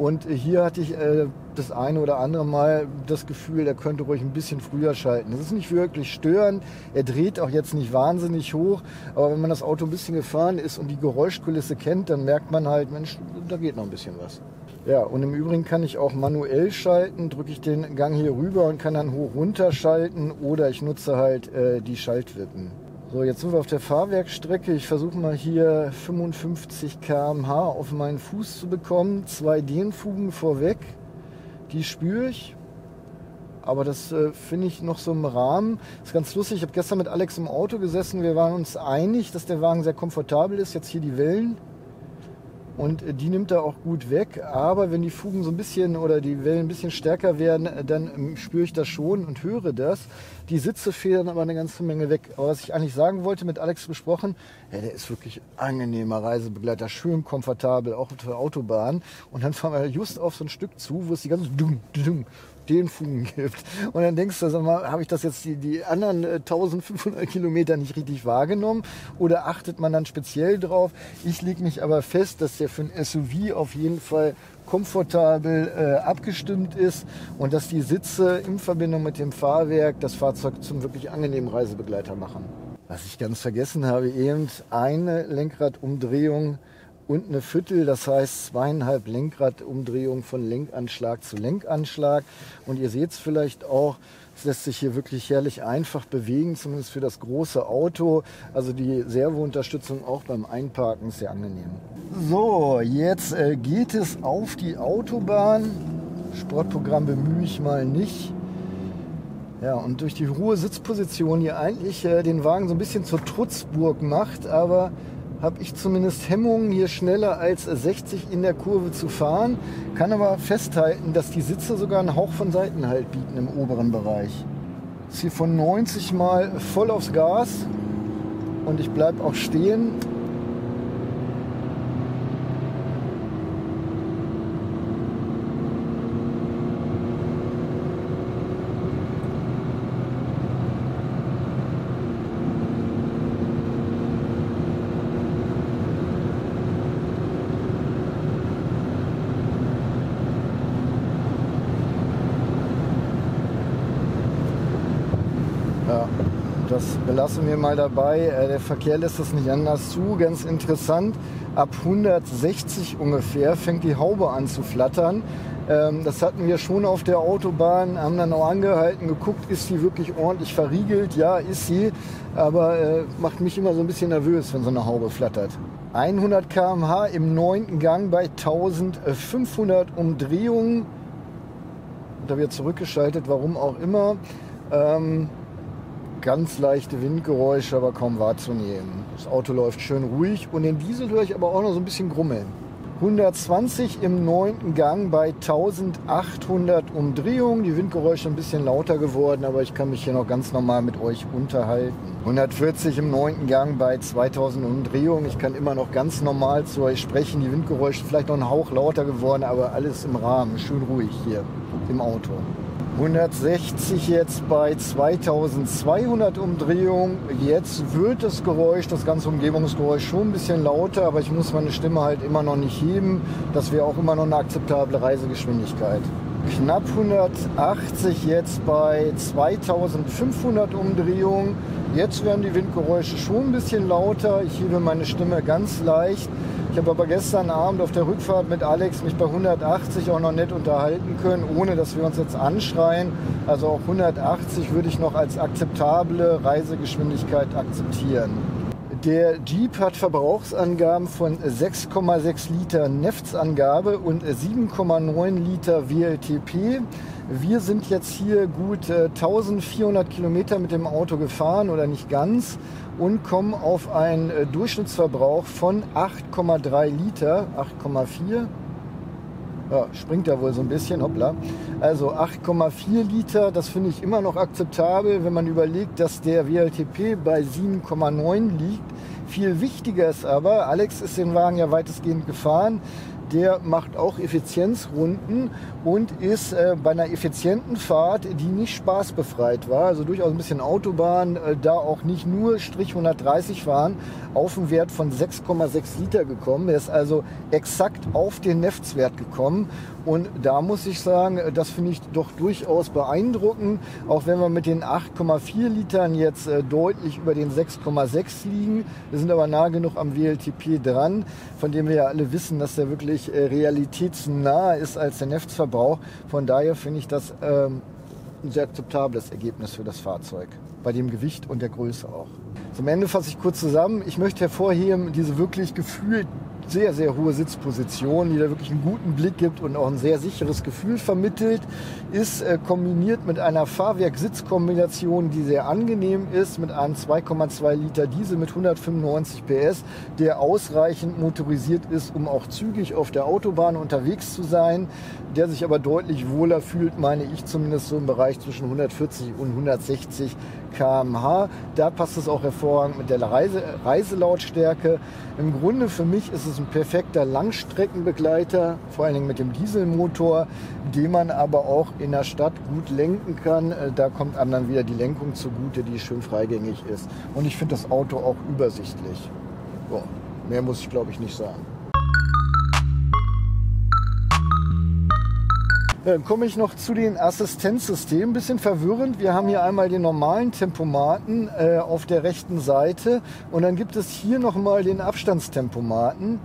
Speaker 1: Und hier hatte ich äh, das eine oder andere Mal das Gefühl, er könnte ruhig ein bisschen früher schalten. Das ist nicht wirklich störend. Er dreht auch jetzt nicht wahnsinnig hoch. Aber wenn man das Auto ein bisschen gefahren ist und die Geräuschkulisse kennt, dann merkt man halt, Mensch, da geht noch ein bisschen was. Ja, und im Übrigen kann ich auch manuell schalten. Drücke ich den Gang hier rüber und kann dann hoch runter schalten oder ich nutze halt äh, die Schaltwippen. So, jetzt sind wir auf der Fahrwerkstrecke. Ich versuche mal hier 55 km/h auf meinen Fuß zu bekommen. Zwei Dehnfugen vorweg, die spüre ich. Aber das äh, finde ich noch so im Rahmen. Ist ganz lustig. Ich habe gestern mit Alex im Auto gesessen. Wir waren uns einig, dass der Wagen sehr komfortabel ist. Jetzt hier die Wellen und die nimmt er auch gut weg. Aber wenn die Fugen so ein bisschen oder die Wellen ein bisschen stärker werden, dann ähm, spüre ich das schon und höre das. Die Sitze federn aber eine ganze Menge weg. Aber was ich eigentlich sagen wollte, mit Alex besprochen, ja, der ist wirklich angenehmer Reisebegleiter, schön komfortabel, auch auf der Autobahn. Und dann fahren wir just auf so ein Stück zu, wo es die ganze dumm, dumm, den Fugen gibt. Und dann denkst du, sag mal, habe ich das jetzt die, die anderen 1500 äh, Kilometer nicht richtig wahrgenommen? Oder achtet man dann speziell drauf? Ich lege mich aber fest, dass der für ein SUV auf jeden Fall komfortabel äh, abgestimmt ist und dass die Sitze in Verbindung mit dem Fahrwerk das Fahrzeug zum wirklich angenehmen Reisebegleiter machen. Was ich ganz vergessen habe, eben eine Lenkradumdrehung und eine Viertel, das heißt zweieinhalb Lenkradumdrehungen von Lenkanschlag zu Lenkanschlag. Und ihr seht es vielleicht auch, es lässt sich hier wirklich herrlich einfach bewegen, zumindest für das große Auto. Also die Servounterstützung auch beim Einparken ist sehr angenehm. So, jetzt äh, geht es auf die Autobahn. Sportprogramm bemühe ich mal nicht. Ja, und durch die hohe Sitzposition hier eigentlich äh, den Wagen so ein bisschen zur Trutzburg macht, aber habe ich zumindest Hemmungen, hier schneller als 60 in der Kurve zu fahren. Kann aber festhalten, dass die Sitze sogar einen Hauch von Seitenhalt bieten im oberen Bereich. Ist hier von 90 mal voll aufs Gas und ich bleibe auch stehen. Das belassen wir mal dabei. Äh, der Verkehr lässt das nicht anders zu. Ganz interessant, ab 160 ungefähr fängt die Haube an zu flattern. Ähm, das hatten wir schon auf der Autobahn, haben dann auch angehalten, geguckt, ist sie wirklich ordentlich verriegelt? Ja, ist sie, aber äh, macht mich immer so ein bisschen nervös, wenn so eine Haube flattert. 100 km/h im neunten Gang bei 1500 Umdrehungen. Da wird zurückgeschaltet, warum auch immer. Ähm, ganz leichte Windgeräusche, aber kaum wahrzunehmen. Das Auto läuft schön ruhig und den Diesel höre ich aber auch noch so ein bisschen grummeln. 120 im neunten Gang bei 1800 Umdrehungen. Die Windgeräusche ein bisschen lauter geworden, aber ich kann mich hier noch ganz normal mit euch unterhalten. 140 im neunten Gang bei 2000 Umdrehungen. Ich kann immer noch ganz normal zu euch sprechen. Die Windgeräusche vielleicht noch einen Hauch lauter geworden, aber alles im Rahmen. Schön ruhig hier im Auto. 160 jetzt bei 2200 Umdrehungen. Jetzt wird das Geräusch, das ganze Umgebungsgeräusch schon ein bisschen lauter, aber ich muss meine Stimme halt immer noch nicht heben. Das wäre auch immer noch eine akzeptable Reisegeschwindigkeit. Knapp 180 jetzt bei 2500 Umdrehungen. Jetzt werden die Windgeräusche schon ein bisschen lauter. Ich hebe meine Stimme ganz leicht. Ich habe aber gestern Abend auf der Rückfahrt mit Alex mich bei 180 auch noch nett unterhalten können, ohne dass wir uns jetzt anschreien. Also auch 180 würde ich noch als akzeptable Reisegeschwindigkeit akzeptieren. Der Jeep hat Verbrauchsangaben von 6,6 Liter Neftsangabe und 7,9 Liter WLTP. Wir sind jetzt hier gut 1400 äh, Kilometer mit dem Auto gefahren oder nicht ganz und kommen auf einen äh, Durchschnittsverbrauch von 8,3 Liter, 8,4. Ja, springt da wohl so ein bisschen, hoppla. Also 8,4 Liter, das finde ich immer noch akzeptabel, wenn man überlegt, dass der WLTP bei 7,9 liegt. Viel wichtiger ist aber, Alex ist den Wagen ja weitestgehend gefahren, der macht auch Effizienzrunden und ist äh, bei einer effizienten Fahrt, die nicht spaßbefreit war, also durchaus ein bisschen Autobahn, äh, da auch nicht nur Strich 130 fahren, auf einen Wert von 6,6 Liter gekommen. Er ist also exakt auf den Neftswert gekommen. Und da muss ich sagen, äh, das finde ich doch durchaus beeindruckend, auch wenn wir mit den 8,4 Litern jetzt äh, deutlich über den 6,6 liegen. Wir sind aber nah genug am WLTP dran, von dem wir ja alle wissen, dass der wirklich äh, realitätsnah ist als der Neftverbrauch. Von daher finde ich das ähm, ein sehr akzeptables Ergebnis für das Fahrzeug, bei dem Gewicht und der Größe auch. Zum Ende fasse ich kurz zusammen. Ich möchte hervorheben, diese wirklich gefühlt sehr, sehr hohe Sitzposition, die da wirklich einen guten Blick gibt und auch ein sehr sicheres Gefühl vermittelt, ist äh, kombiniert mit einer Fahrwerk-Sitzkombination, die sehr angenehm ist, mit einem 2,2 Liter Diesel mit 195 PS, der ausreichend motorisiert ist, um auch zügig auf der Autobahn unterwegs zu sein, der sich aber deutlich wohler fühlt, meine ich zumindest so im Bereich zwischen 140 und 160 km/h. Da passt es auch hervorragend mit der Reise, Reiselautstärke. Im Grunde für mich ist es ein perfekter Langstreckenbegleiter, vor allen Dingen mit dem Dieselmotor, den man aber auch in der Stadt gut lenken kann. Äh, da kommt einem dann wieder die Lenkung zugute, die schön freigängig ist. Und ich finde das Auto auch übersichtlich. So, mehr muss ich glaube ich nicht sagen. Dann komme ich noch zu den Assistenzsystemen. Bisschen verwirrend. Wir haben hier einmal den normalen Tempomaten äh, auf der rechten Seite und dann gibt es hier nochmal den Abstandstempomaten,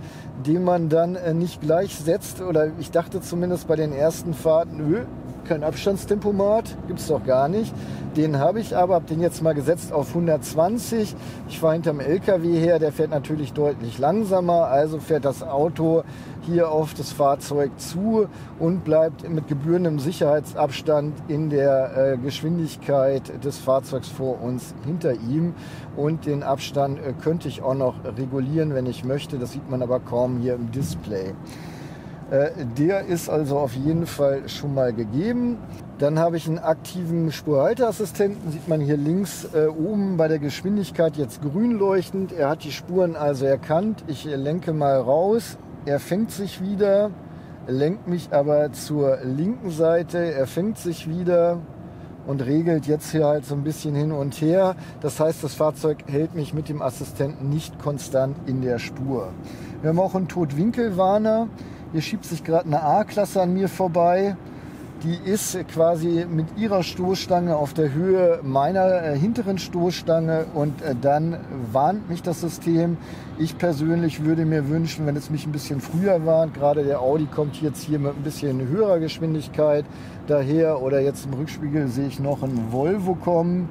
Speaker 1: den man dann äh, nicht gleich setzt. Oder ich dachte zumindest bei den ersten Fahrten, nö, kein Abstandstempomat, gibt es doch gar nicht. Den habe ich aber, habe den jetzt mal gesetzt auf 120. Ich fahre hinterm LKW her, der fährt natürlich deutlich langsamer, also fährt das Auto hier auf das Fahrzeug zu und bleibt mit gebührendem Sicherheitsabstand in der äh, Geschwindigkeit des Fahrzeugs vor uns hinter ihm. Und den Abstand äh, könnte ich auch noch regulieren, wenn ich möchte. Das sieht man aber kaum hier im Display. Äh, der ist also auf jeden Fall schon mal gegeben. Dann habe ich einen aktiven Spurhalteassistenten, sieht man hier links äh, oben bei der Geschwindigkeit jetzt grün leuchtend. Er hat die Spuren also erkannt. Ich lenke mal raus. Er fängt sich wieder, lenkt mich aber zur linken Seite. Er fängt sich wieder und regelt jetzt hier halt so ein bisschen hin und her. Das heißt, das Fahrzeug hält mich mit dem Assistenten nicht konstant in der Spur. Wir haben auch einen Totwinkelwarner. Hier schiebt sich gerade eine A-Klasse an mir vorbei. Die ist quasi mit ihrer Stoßstange auf der Höhe meiner äh, hinteren Stoßstange und äh, dann warnt mich das System. Ich persönlich würde mir wünschen, wenn es mich ein bisschen früher warnt, gerade der Audi kommt jetzt hier mit ein bisschen höherer Geschwindigkeit daher oder jetzt im Rückspiegel sehe ich noch einen Volvo kommen.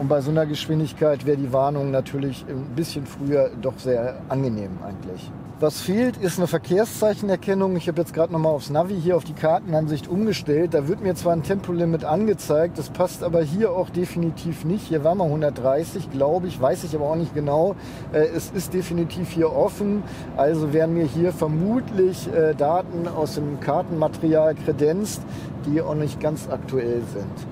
Speaker 1: Und bei so einer Geschwindigkeit wäre die Warnung natürlich ein bisschen früher doch sehr angenehm eigentlich. Was fehlt, ist eine Verkehrszeichenerkennung. Ich habe jetzt gerade nochmal aufs Navi hier auf die Kartenansicht umgestellt. Da wird mir zwar ein Tempolimit angezeigt, das passt aber hier auch definitiv nicht. Hier war mal 130, glaube ich, weiß ich aber auch nicht genau. Äh, es ist definitiv hier offen, also werden mir hier vermutlich äh, Daten aus dem Kartenmaterial kredenzt, die auch nicht ganz aktuell sind.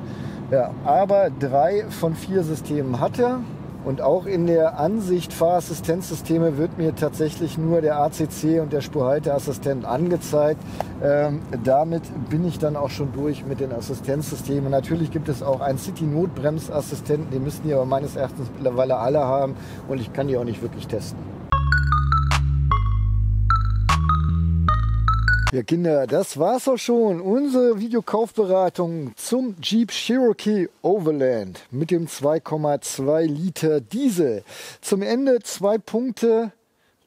Speaker 1: Ja, aber drei von vier Systemen hat er. Und auch in der Ansicht Fahrassistenzsysteme wird mir tatsächlich nur der ACC und der Spurhalteassistent angezeigt. Ähm, damit bin ich dann auch schon durch mit den Assistenzsystemen. Natürlich gibt es auch einen City-Notbremsassistenten, den müssten die aber meines Erachtens mittlerweile alle haben und ich kann die auch nicht wirklich testen. Ja, Kinder, das war's auch schon. Unsere Videokaufberatung zum Jeep Cherokee Overland mit dem 2,2 Liter Diesel. Zum Ende zwei Punkte,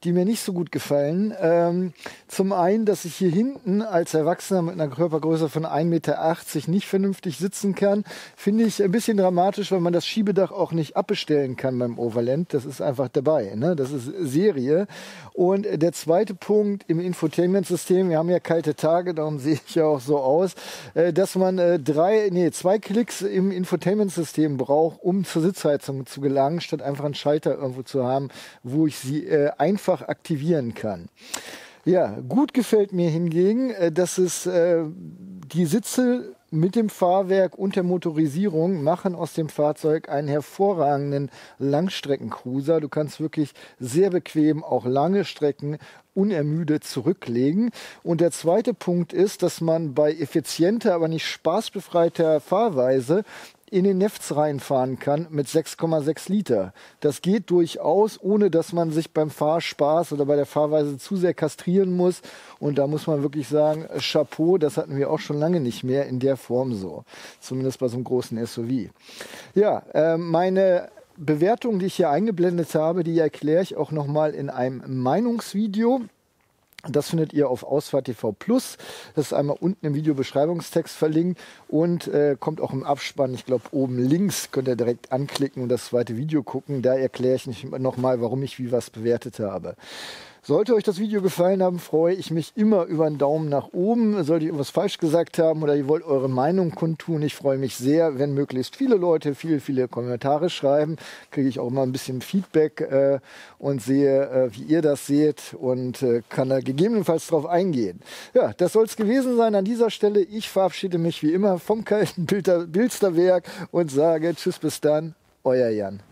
Speaker 1: die mir nicht so gut gefallen. Ähm, zum einen, dass ich hier hinten als Erwachsener mit einer Körpergröße von 1,80 Meter nicht vernünftig sitzen kann, finde ich ein bisschen dramatisch, weil man das Schiebedach auch nicht abbestellen kann beim Overland. Das ist einfach dabei. Ne? Das ist Serie. Und der zweite Punkt im Infotainment-System, wir haben ja kalte Tage, darum sehe ich ja auch so aus, äh, dass man äh, drei, nee, zwei Klicks im Infotainment-System braucht, um zur Sitzheizung zu gelangen, statt einfach einen Schalter irgendwo zu haben, wo ich sie äh, einfach aktivieren kann. Ja, gut gefällt mir hingegen, äh, dass es äh, die Sitze mit dem Fahrwerk und der Motorisierung machen aus dem Fahrzeug einen hervorragenden Langstreckencruiser. Du kannst wirklich sehr bequem auch lange Strecken unermüdet zurücklegen. Und der zweite Punkt ist, dass man bei effizienter, aber nicht spaßbefreiter Fahrweise in den Nefts reinfahren kann mit 6,6 Liter. Das geht durchaus, ohne dass man sich beim Fahrspaß oder bei der Fahrweise zu sehr kastrieren muss. Und da muss man wirklich sagen, Chapeau, das hatten wir auch schon lange nicht mehr in der Form so. Zumindest bei so einem großen SUV. Ja, äh, meine Bewertung, die ich hier eingeblendet habe, die erkläre ich auch nochmal in einem Meinungsvideo. Das findet ihr auf Ausfahrt TV Plus. Das ist einmal unten im Videobeschreibungstext verlinkt und äh, kommt auch im Abspann. Ich glaube, oben links könnt ihr direkt anklicken und das zweite Video gucken. Da erkläre ich nochmal, warum ich wie was bewertet habe. Sollte euch das Video gefallen haben, freue ich mich immer über einen Daumen nach oben. Sollte ich irgendwas falsch gesagt haben oder ihr wollt eure Meinung kundtun, ich freue mich sehr, wenn möglichst viele Leute viele, viele Kommentare schreiben. Kriege ich auch immer ein bisschen Feedback äh, und sehe, äh, wie ihr das seht und äh, kann da gegebenenfalls drauf eingehen. Ja, das soll es gewesen sein an dieser Stelle. Ich verabschiede mich wie immer vom kalten Bilsterwerk und sage Tschüss bis dann, euer Jan.